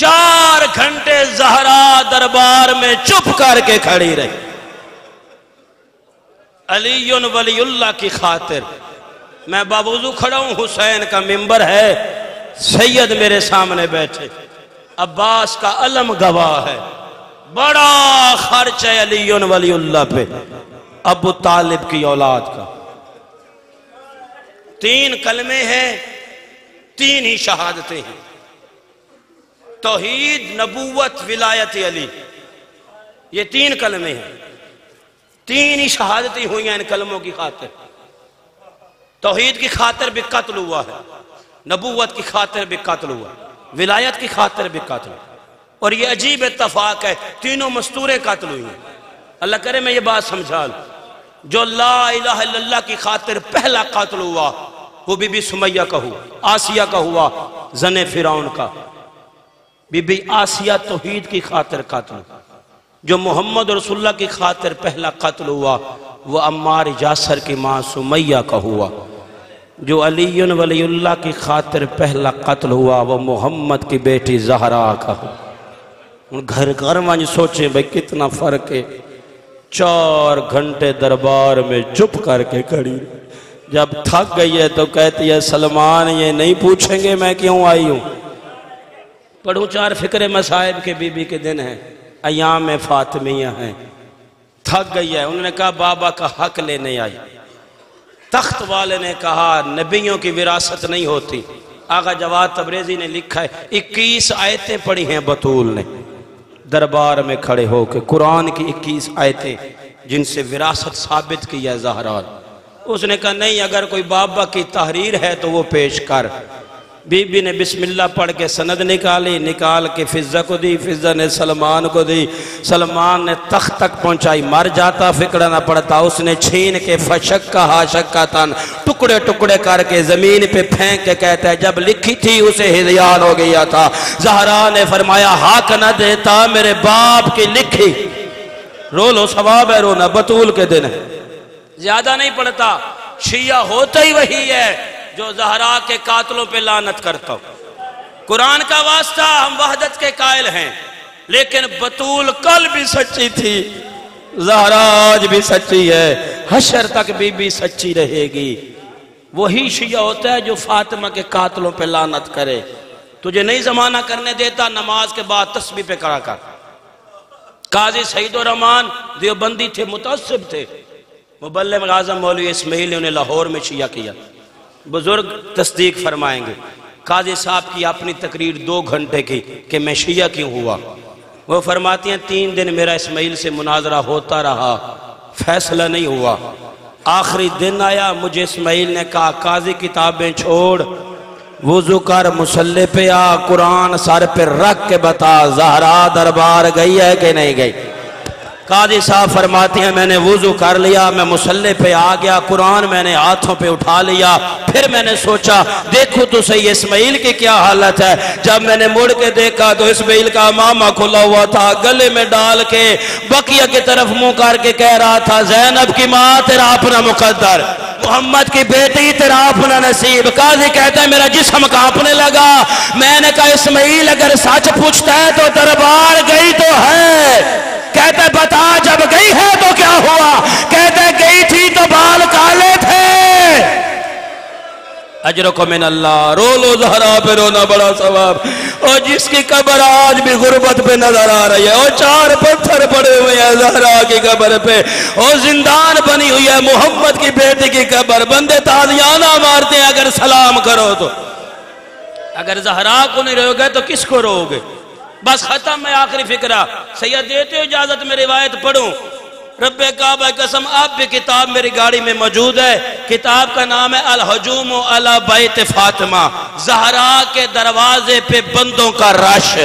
چار گھنٹے زہرا دربار میں چپ کر کے کھڑی رہی۔ علی ولی اللہ کی خاطر۔ میں بابوزو کھڑا ہوں، حسین کا ممبر ہے۔ سید میرے سامنے بیٹھے۔ عباس کا علم گواہ ہے۔ بڑا خرچ ہے علی ولی اللہ پہ۔ ابو طالب کی اولاد کا۔ تین کلمے ہیں، تین ہی شہادتیں ہیں۔ توحید نبوت ولایت علی۔ یہ تین کلمے ہیں۔ تین ہی شہادتیں ہوئی ہیں ان کلموں کی خاطر۔ توحید کی خاطر بھی قتل ہوا ہے۔ نبوت کی خاطر بھی قتل ہوا۔ ولایت کی خاطر بھی قتل۔ ہوا اور یہ عجیب اتفاق ہے، تینوں مستوریں قتل ہوئی ہیں۔ اللہ کرے میں یہ بات سمجھا لوں۔ جو لا الہ الا اللہ کی خاطر پہلا قتل ہوا، وہ بی بی سمیہ کا ہوا، آسیہ کا ہوا، زن فیراؤن کا۔ بی بی آسیہ توحید کی خاطر قتل جو محمد رسول اللہ کی خاطر پہلا قتل ہوا، وہ عمار جاسر کی ماں سمیہ کا ہوا۔ جو علی ولی اللہ کی خاطر پہلا قتل ہوا، وہ محمد کی بیٹی زہرا کا۔ ہوا گھر گھر وانج سوچیں بھئی کتنا فرق ہے۔ چار گھنٹے دربار میں چپ کر کے کھڑی۔ جب تھک گئی ہے تو کہتی ہے، سلمان یہ نہیں پوچھیں گے میں کیوں آئی ہوں؟ پڑھوں چار فکر مسائب کے بی بی کے دن ہیں۔ ایام فاطمیہ ہیں۔ تھک گئی ہے۔ انہوں نے کہا، بابا کا حق لینے آئی۔ تخت والے نے کہا، نبیوں کی وراثت نہیں ہوتی۔ آغا جواد تبریزی نے لکھا ہے، اکیس آیتیں پڑھی ہیں بطول نے۔ دربار میں کھڑے ہو کے قرآن کی اکیس آیتیں، جن سے وراثت ثابت کی ہے زہران اس نے کہا، نہیں، اگر کوئی بابا کی تحریر ہے تو وہ پیش کر۔ بی بی نے بسم اللہ پڑھ کے سند نکالی، نکال کے فضہ کو دی، فضہ نے سلمان کو دی۔ سلمان نے تخت تک پہنچائی، مر جاتا، فکر نہ پڑتا، اس نے چھین کے فشک کا ہاشک کا تن ٹکڑے ٹکڑے کر کے زمین پہ پھینک کے کہتا ہے، جب لکھی تھی اسے ہدیان ہو گیا تھا۔ زہرا نے فرمایا، حق نہ دیتا میرے باپ کی لکھی۔ رو لو، ثواب ہے، رونا، بطول کے دن ہے۔ زیادہ نہیں پڑتا شیعہ ہوتا ہی وہی ہے۔ جو زہرا کے قاتلوں پہ لانت کرتا ہوں۔ قرآن کا واسطہ ہم وحدت کے قائل ہیں، لیکن بطول کل بھی سچی تھی۔ زہرا آج بھی سچی ہے، حشر تک بھی بھی سچی رہے گی۔ وہی شیعہ ہوتا ہے جو فاطمہ کے قاتلوں پہ لانت کرے۔ تجھے نہیں زمانہ کرنے دیتا، نماز کے بعد تسبیح پہ کرا کر۔ قاضی سعید و الرحمان دیوبندی تھے، متعصب تھے۔ مبلغ اعظم مولوی اسماعیل نے انہیں لاہور میں شیعہ کیا۔ بزرگ تصدیق فرمائیں گے۔ قاضی صاحب کی اپنی تقریر دو گھنٹے کی کہ میں شیعہ کیوں ہوا؟ وہ فرماتی ہیں، تین دن میرا اسماعیل سے مناظرہ ہوتا رہا، فیصلہ نہیں ہوا۔ آخری دن آیا، مجھے اسماعیل نے کہا، قاضی کتابیں چھوڑ، وضو کر مسلح پہ آ، قرآن سر پہ رکھ کے بتا، زہرا دربار گئی ہے کہ نہیں گئی؟ قاضی صاحب فرماتی ہیں، میں نے وضو کر لیا، میں مسلح پہ آ گیا، قرآن میں نے ہاتھوں پہ اٹھا لیا، پھر میں نے سوچا، دیکھو تو صحیح اسماعیل کی کیا حالت ہے۔ جب میں نے مڑ کے دیکھا تو اسماعیل کا ماما کھلا ہوا تھا، گلے میں ڈال کے بقیہ کی طرف منہ کر کے کہہ رہا تھا، زینب کی ماں تیرا اپنا مقدر، محمد کی بیٹی تیرا اپنا نصیب۔ قاضی کہتا ہے، میرا جسم کانپنے لگا۔ میں نے کہا، اسماعیل اگر سچ پوچھتا ہے تو دربار گئی تو ہے۔ کہتے بتا جب گئی ہے تو کیا ہوا؟ کہتے گئی تھی تو بال کالے تھے. اجرکو من اللہ، رو لو زہرا پہ رونا بڑا ثواب۔ اور جس کی قبر آج بھی غربت پہ نظر آ رہی ہے، اور چار پتھر پڑے ہوئے ہیں زہرا کی قبر پہ۔ اور زندان بنی ہوئی ہے، محمد کی بیٹی کی قبر۔ بندے تازیانہ مارتے ہیں، اگر سلام کرو تو۔ اگر زہرا کو نہیں رہو گے تو کس کو رو گے؟ بس ختم میں آخری فکرہ۔ سید، دیتے ہو اجازت میں روایت پڑھوں۔ رب کعبہ قسم، اب بھی کتاب میری گاڑی میں موجود ہے۔ کتاب کا نام ہے الحجوم علی بیت فاطمہ۔ زہرا کے دروازے پہ بندوں کا رش۔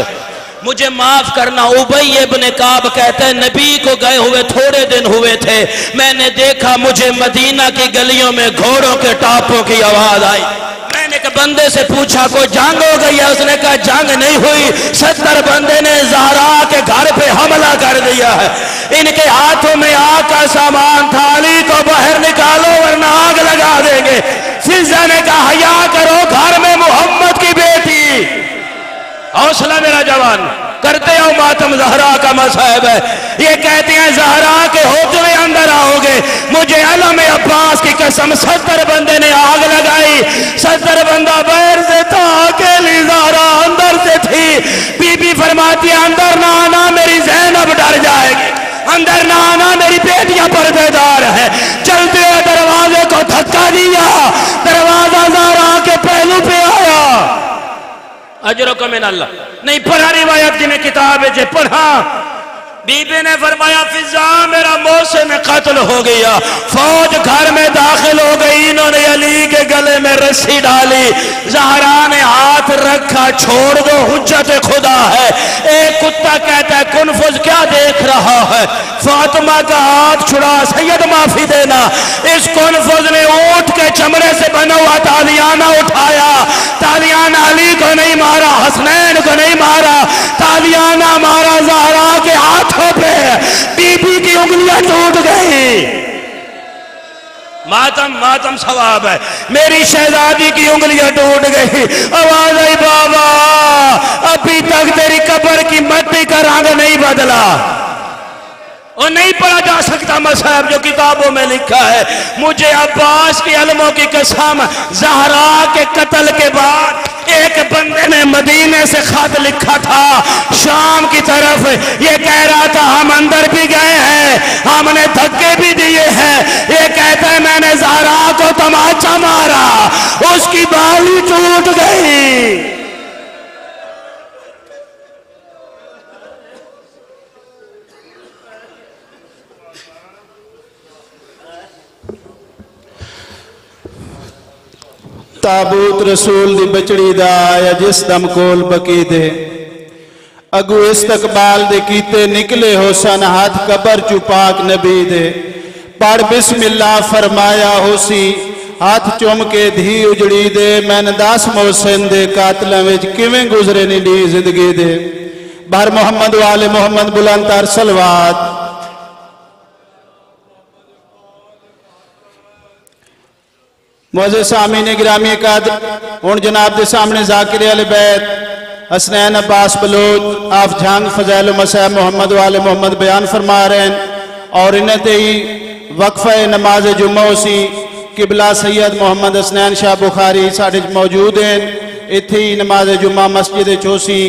مجھے معاف کرنا عبی ابن کعب کہتے ہیں، نبی کو گئے ہوئے تھوڑے دن ہوئے تھے۔ میں نے دیکھا مجھے مدینہ کی گلیوں میں گھوڑوں کے ٹاپوں کی آواز آئی۔ ایک بندے سے پوچھا، کوئی جنگ ہو گئی ہے؟ اس نے کہا، جنگ نہیں ہوئی۔ ستر بندے نے زہرا کے گھر پہ حملہ کر دیا ہے۔ ان کے ہاتھوں میں آگ کا سامان تھا۔ علی کو باہر نکالو، ورنہ آگ لگا دیں گے۔ فضا نے کہا، حیا کرو، گھر میں محمد کی بیٹی۔ حوصلہ میرا جوان۔ کرتے ہو ماتم زہرا کا مصحب ہے۔ یہ کہتے ہیں زہرا کے ہوتے ہوئے اندر آؤ گے مجھے علم عباس کی قسم ستر بندے نے آگ لگائی۔ ستر بندہ بیر سے تھا اکیلی زہرا اندر سے تھی۔ بی بی فرماتی اندر نہ آنا میری زینب ڈر جائے گی۔ اندر نہ آنا میری بیٹیاں پردے دار ہے چلتے دروازے کو دھکا دیا دروازہ زہرا کے پہلو پہ آیا اجرو کو من اللہ۔ نہیں، پڑھا روایت جنہیں کتاب ہے جے پڑھا۔ بی بی نے فرمایا فضا میرا موسے میں قتل ہو گیا۔ فوج گھر میں داخل ہو گئی، انہوں نے علی کے گلے میں رسی ڈالی۔ زہرا نے ہاتھ رکھا، چھوڑ دو، حجت خدا ہے۔ ایک کتا کہتا ہے، کنفز رہا ہے۔ فاطمہ کا ہاتھ چھڑا، سید معافی دینا۔ اس کنفز نے اونٹ کے چمڑے سے بنا ہوا تالیانہ اٹھایا۔ تالیانہ علی کو نہیں مارا، حسنین کو نہیں مارا۔ تالیانہ مارا، زہرا کے ہاتھوں پہ بی بی کی انگلیاں ٹوٹ گئی ماتم ماتم ثواب ہے۔ میری شہزادی کی انگلیاں ٹوٹ گئی آواز آئی، بابا، ابھی تک تیری قبر کی مٹی کا رنگ نہیں اور نہیں پڑھا جا سکتا مصحب جو کتابوں میں لکھا ہے۔ مجھے عباس کی علموں کی قسم، زہرا کے قتل کے بعد ایک بندے نے مدینے سے خط لکھا تھا۔ شام کی طرف یہ کہہ رہا تھا، ہم اندر بھی گئے ہیں، ہم نے دھکے بھی دیے ہیں۔ یہ کہتا ہے، میں نے زہرا کو تماچا مارا، اس کی بالی ٹوٹ تابوت رسول دی بچڑی دا آیا جس دم کول بکی دے۔ اگو استقبال دے کیتے نکلے ہو سن ہاتھ قبر چپاک نبی دے۔ پڑھ بسم اللہ فرمایا ہو سی، ہاتھ چوم کے دھی اجڑی دے۔ میں داس محسن دے قاتلہ وچ کیویں گزرے نیلی زندگی دے۔ بہر محمد والے محمد بلندر سلوات۔ معزز سامین گرامی قادر ہون جناب دے سامنے ذاکر علی بیت، حسنین عباس بلوچ، آف جھانگ فضیل و مسیح محمد والے محمد بیان فرما رہے ہیں، اور انہیں تے ہی وقفہ نماز جمعہ سی قبلہ سید محمد حسنین شاہ بخاری ساڑھے موجود ہیں اتھی نماز جمعہ مسجد چوسی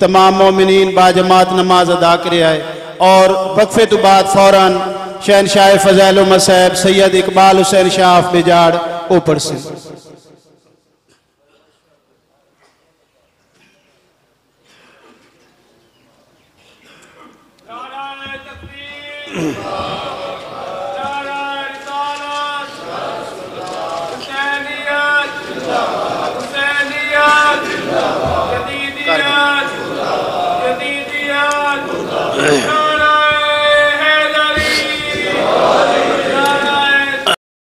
تمام مومنین با جماعت نماز ادا کرے آئے۔ اور وقفے تو بعد فوراً شہنشاہ فضیل و مسیب سید اقبال حسین شاہ آف بجاڑ ઉપડશે Yeah.